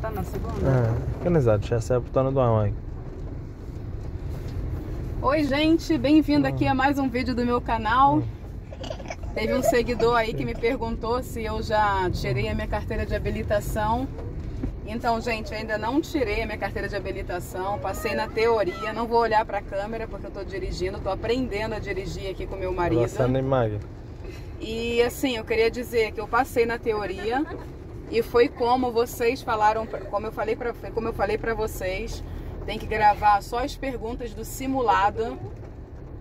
Tá na segunda? É, kan zaten saya putana doang lagi. Oi, gente, bem-vindo aqui a mais um vídeo do meu canal. Teve um seguidor aí que me perguntou se eu já tirei a minha carteira de habilitação. Então, gente, ainda não tirei a minha carteira de habilitação, passei na teoria, não vou olhar para a câmera porque eu estou dirigindo, estou aprendendo a dirigir aqui com meu marido. E assim, eu queria dizer que eu passei na teoria e foi como vocês falaram, como eu falei para como eu falei para vocês, tem que gravar só as perguntas do simulado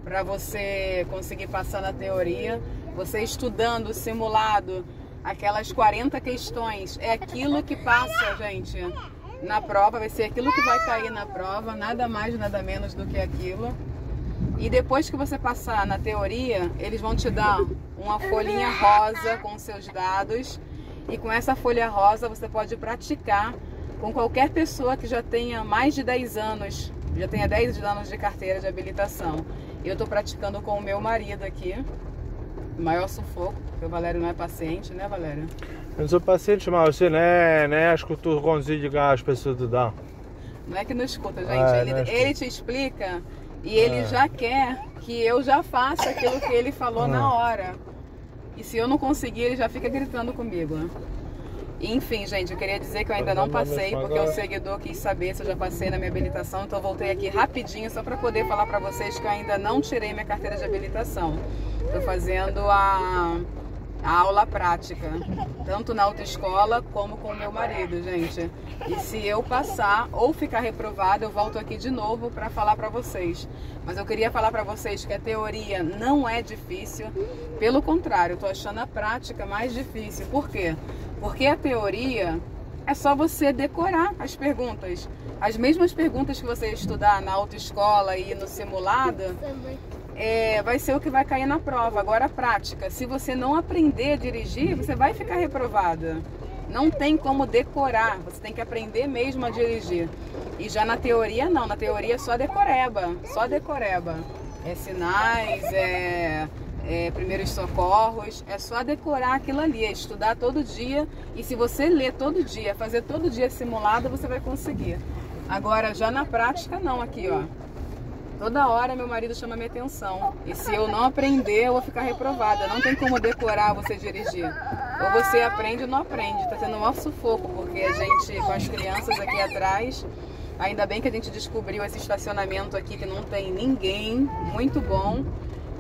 para você conseguir passar na teoria. Você estudando o simulado, aquelas 40 questões, é aquilo que passa, gente, na prova, vai ser aquilo que vai cair na prova, nada mais, nada menos do que aquilo. E depois que você passar na teoria, eles vão te dar uma folhinha rosa com seus dados. E com essa folha rosa você pode praticar com qualquer pessoa que já tenha mais de 10 anos, já tenha 10 anos de carteira de habilitação. Eu estou praticando com o meu marido aqui, o maior sufoco, porque o Valério não é paciente, né, Valério? Eu não sou paciente, mas você né, né, acho que tu consegue as pessoas te dão. Não é que não escuta, gente. É, ele, ele te explica e ele é. já quer que eu já faça aquilo que ele falou na ah. hora. E se eu não conseguir, ele já fica gritando comigo. Né? Enfim, gente, eu queria dizer que eu ainda não passei, porque o seguidor quis saber se eu já passei na minha habilitação, então eu voltei aqui rapidinho só para poder falar para vocês que eu ainda não tirei minha carteira de habilitação. Estou fazendo a, a aula prática, tanto na autoescola como com meu marido, gente. E se eu passar ou ficar reprovada, eu volto aqui de novo para falar para vocês. Mas eu queria falar para vocês que a teoria não é difícil, pelo contrário, eu tô achando a prática mais difícil. Por quê? Porque a teoria é só você decorar as perguntas. As mesmas perguntas que você estudar na autoescola e no simulado, é, vai ser o que vai cair na prova. Agora a prática. Se você não aprender a dirigir, você vai ficar reprovada. Não tem como decorar, você tem que aprender mesmo a dirigir. E já na teoria não, na teoria só decoreba, só decoreba. É sinais, é é, primeiros socorros, é só decorar aquilo ali, é estudar todo dia e se você ler todo dia, fazer todo dia simulado, você vai conseguir. Agora, já na prática, não, aqui, ó. Toda hora meu marido chama minha atenção. E se eu não aprender, eu vou ficar reprovada. Não tem como decorar você dirigir. Ou você aprende ou não aprende. Tá tendo um maior sufoco, porque a gente, com as crianças aqui atrás, ainda bem que a gente descobriu esse estacionamento aqui que não tem ninguém. Muito bom.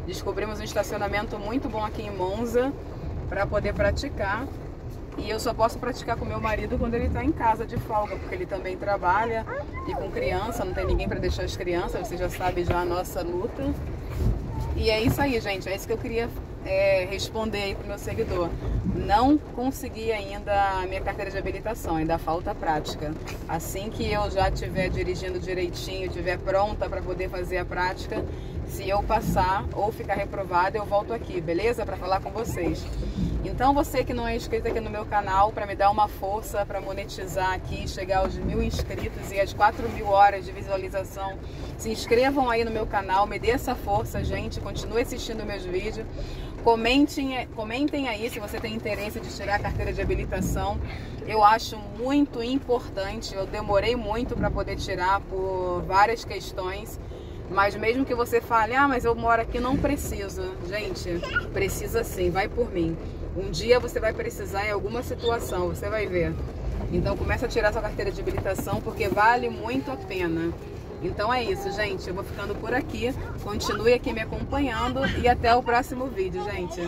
Descobrimos um estacionamento muito bom aqui em Monza para poder praticar. E eu só posso praticar com meu marido quando ele está em casa de folga, porque ele também trabalha e com criança, não tem ninguém para deixar as crianças, você já sabe já a nossa luta. E é isso aí, gente, é isso que eu queria é, responder aí pro meu seguidor. Não consegui ainda a minha carteira de habilitação, ainda falta prática. Assim que eu já estiver dirigindo direitinho, estiver pronta para poder fazer a prática, se eu passar ou ficar reprovada, eu volto aqui, beleza? Para falar com vocês. Então você que não é inscrito aqui no meu canal, para me dar uma força para monetizar aqui, chegar aos mil inscritos e as quatro mil horas de visualização, se inscrevam aí no meu canal, me dê essa força, gente. Continue assistindo meus vídeos. Comentem, comentem aí se você tem interesse de tirar a carteira de habilitação. Eu acho muito importante. Eu demorei muito para poder tirar por várias questões. Mas mesmo que você fale, ah, mas eu moro aqui, não preciso. Gente, precisa sim, vai por mim. Um dia você vai precisar em alguma situação, você vai ver. Então começa a tirar sua carteira de habilitação porque vale muito a pena. Então é isso, gente. Eu vou ficando por aqui. Continue aqui me acompanhando e até o próximo vídeo, gente.